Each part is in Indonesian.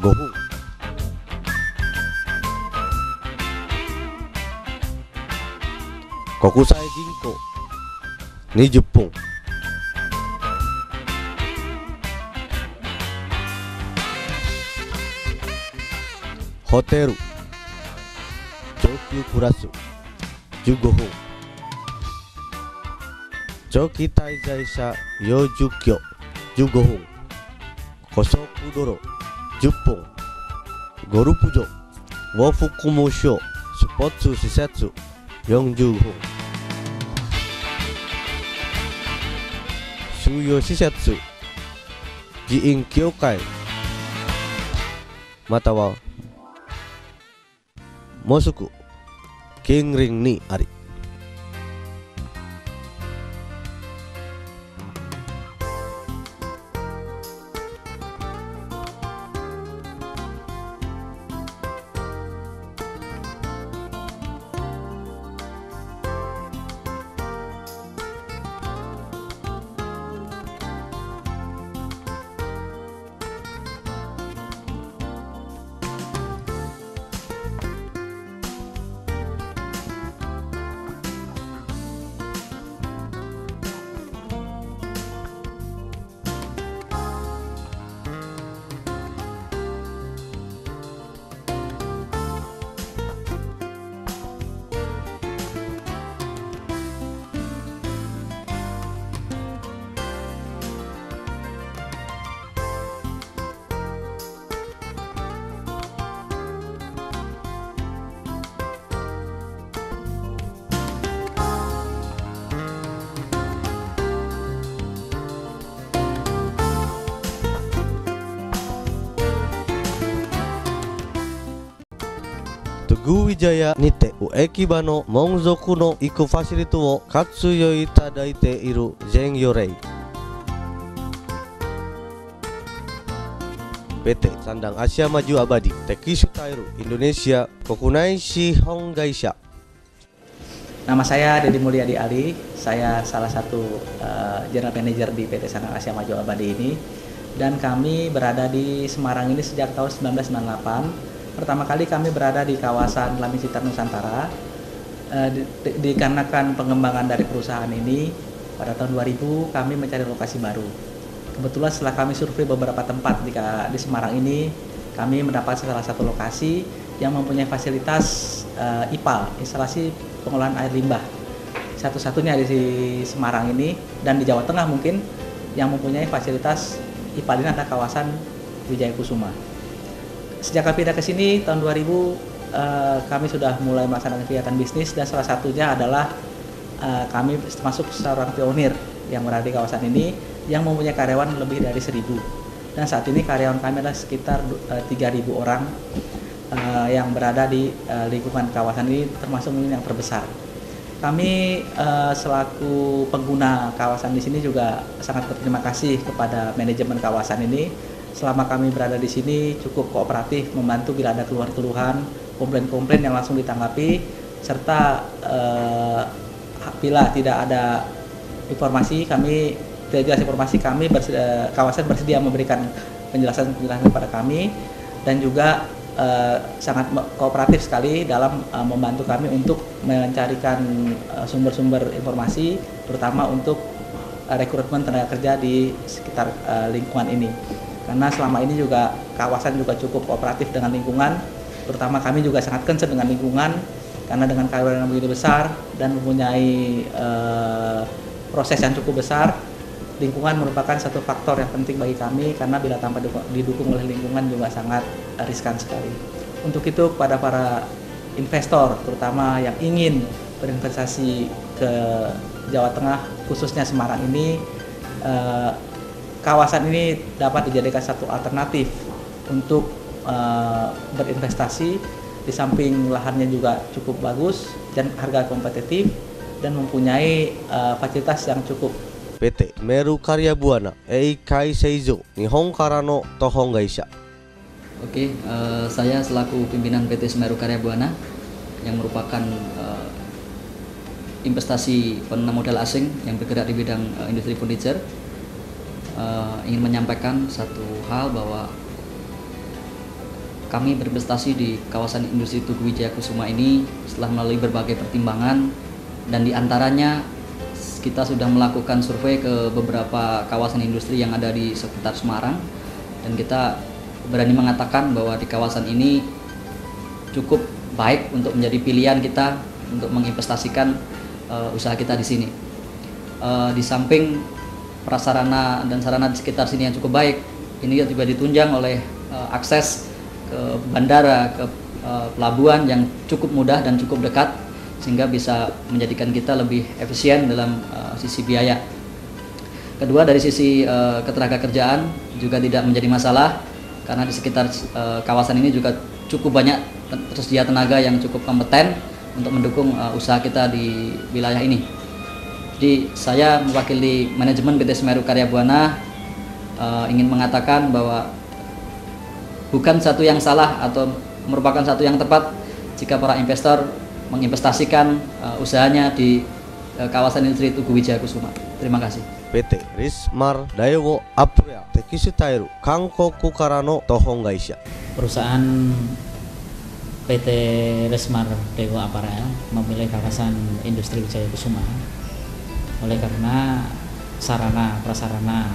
5分国際銀行。20分ホテル。上級クラス。15分長期滞在者40キロ。15分高速道路。10分ゴルフ場。往復務所スポー。ツ施設。40分。収容施設。寺院教会。またはモスク近隣にあり。Guwijaya Nite Uekiba no Monzoku no Iku fasilitu wo katsuyo Tadaite Iru zengyorei. PT Sandang Asia Maju Abadi Tekishu Tairu Indonesia Kokunai Shihong Gaisha. Nama saya Deddy Mulyadi Ali, saya salah satu uh, general manager di PT Sandang Asia Maju Abadi ini. Dan kami berada di Semarang ini sejak tahun 1998 pertama kali kami berada di kawasan Lami Citar Nusantara uh, di, di, dikarenakan pengembangan dari perusahaan ini pada tahun 2000 kami mencari lokasi baru kebetulan setelah kami survei beberapa tempat di, di Semarang ini kami mendapat salah satu lokasi yang mempunyai fasilitas uh, IPAL instalasi pengolahan air limbah satu-satunya di Semarang ini dan di Jawa Tengah mungkin yang mempunyai fasilitas IPAL ini adalah kawasan Wijaya Kusuma. Sejak pindah ke sini tahun 2000 uh, kami sudah mulai melaksanakan kegiatan bisnis dan salah satunya adalah uh, kami masuk seorang pionir yang berada di kawasan ini yang mempunyai karyawan lebih dari 1000 dan saat ini karyawan kami adalah sekitar uh, 3000 orang uh, yang berada di lingkungan kawasan ini termasuk mungkin yang terbesar. Kami selaku pengguna kawasan di sini juga sangat berterima kasih kepada manajemen kawasan ini. Selama kami berada di sini cukup kooperatif membantu bila ada keluhan-keluhan, komplain-komplain yang langsung ditanggapi, serta uh, bila tidak ada informasi kami tidak jelas informasi kami bersedia, kawasan bersedia memberikan penjelasan-penjelasan kepada kami dan juga uh, sangat kooperatif sekali dalam uh, membantu kami untuk mencarikan sumber-sumber uh, informasi terutama untuk uh, rekrutmen tenaga kerja di sekitar lingkungan ini karena selama ini juga kawasan juga cukup kooperatif dengan lingkungan terutama kami juga sangat concern dengan lingkungan karena dengan karyawan yang begitu besar dan mempunyai uh, proses yang cukup besar lingkungan merupakan satu faktor yang penting bagi kami karena bila tanpa didukung oleh lingkungan juga sangat riskan sekali. Untuk itu kepada para investor terutama yang ingin berinvestasi ke Jawa Tengah khususnya Semarang ini eh, kawasan ini dapat dijadikan satu alternatif untuk eh, berinvestasi. Di samping lahannya juga cukup bagus dan harga kompetitif dan mempunyai eh, fasilitas yang cukup. PT Meru Karya Buana Eikai Seizo Nihon Karano Tohong Gaisha. Oke, uh, saya selaku pimpinan PT Semeru Karya Buana yang merupakan uh, investasi penanam modal asing yang bergerak di bidang uh, industri furniture uh, ingin menyampaikan satu hal bahwa kami berinvestasi di kawasan industri Tugu Wijaya Kusuma ini setelah melalui berbagai pertimbangan dan di antaranya kita sudah melakukan survei ke beberapa kawasan industri yang ada di sekitar Semarang dan kita berani mengatakan bahwa di kawasan ini cukup baik untuk menjadi pilihan kita untuk menginvestasikan uh, usaha kita di sini. Uh, di samping prasarana dan sarana di sekitar sini yang cukup baik, ini juga ditunjang oleh uh, akses ke bandara, ke uh, pelabuhan yang cukup mudah dan cukup dekat sehingga bisa menjadikan kita lebih efisien dalam uh, sisi biaya. Kedua dari sisi uh, ketenaga kerjaan juga tidak menjadi masalah karena di sekitar uh, kawasan ini juga cukup banyak tersedia tenaga yang cukup kompeten untuk mendukung uh, usaha kita di wilayah ini. Jadi saya mewakili manajemen PT Semeru Karya Buana uh, ingin mengatakan bahwa bukan satu yang salah atau merupakan satu yang tepat jika para investor menginvestasikan uh, usahanya di uh, kawasan industri Tugu Wijaya Kusuma. Terima kasih. PT Rismar Daewoo Apuria Tekisutairu Kangkoku kara no tohon gaisha. Perusahaan PT Resmar Dewa Apparel memilih kawasan industri Wijaya Kusuma oleh karena sarana prasarana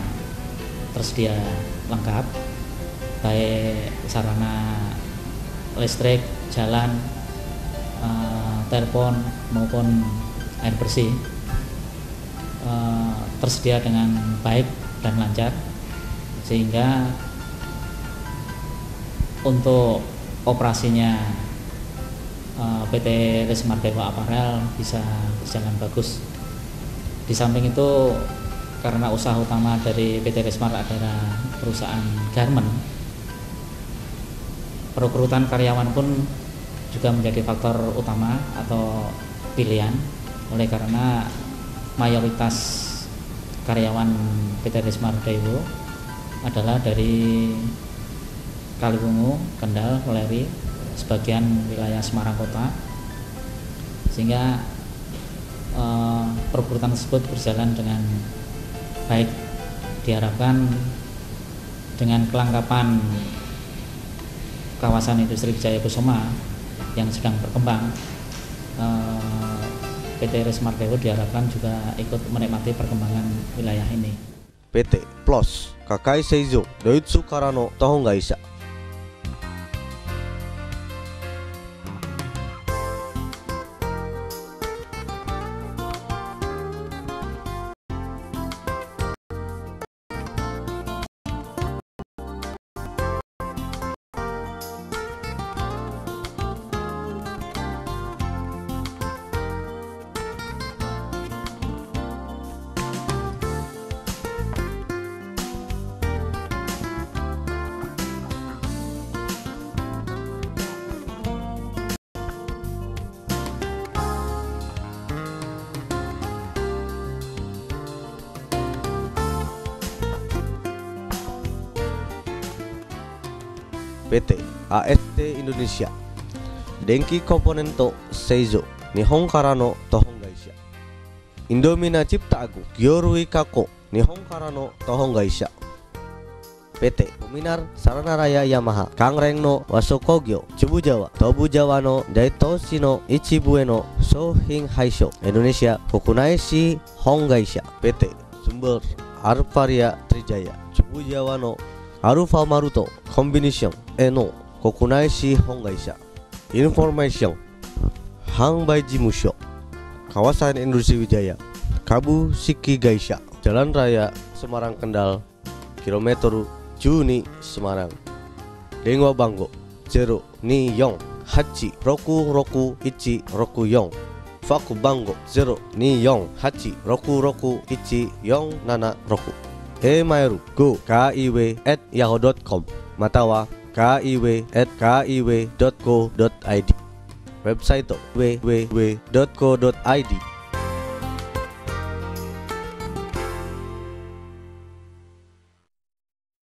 tersedia lengkap baik sarana listrik, jalan, uh, telepon maupun air bersih uh, tersedia dengan baik dan lancar sehingga untuk operasinya uh, PT Resmar Dewa Apparel bisa berjalan bagus. Di samping itu karena usaha utama dari PT Resmar adalah perusahaan garment, perekrutan karyawan pun juga menjadi faktor utama atau pilihan. Oleh karena mayoritas karyawan PT Resmar Dewo adalah dari Kaliwungu, Kendal, Weleri, sebagian wilayah Semarang Kota, sehingga perekrutan tersebut berjalan dengan baik. Diharapkan dengan kelengkapan kawasan industri Jaya Kusuma yang sedang berkembang, eh, PT Resmart Dewo diharapkan juga ikut menikmati perkembangan wilayah ini. PT Plus Kakai Seizo Doitsu kara no PT AST Indonesia. Denki Komponen to Seizo Nihon kara no tohon gaisha. Indomina Cipta Agung Gyorui Kako Nihon kara no tohon gaisha. PT Uminar Sarana Raya Yamaha Kangreng no Wasokogyo Chubu Jawa Tobu Jawa no Daitoshi no Ichibue no Sohin Haisho Indonesia Kokunaishi Hongaisha PT Sumber Arparia Trijaya Chubu Jawa no アルファマルトコンビネーションへの国内資本会社インフォメーション販売事務所 kawasan industri Wijaya Kabu Siki Gaisha Jalan Raya Semarang Kendal kilometer Juni Semarang Dengwa Banggo 024 Hachi Roku Roku Ichi Roku Yong Faku Banggo 024 Roku Roku Ichi Yong Nana Roku email go. Kiw at yahoo.com matawa kiw at kiw.co.id website www.co.id